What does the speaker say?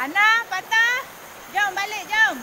Hana, Fatah, jom balik, jom.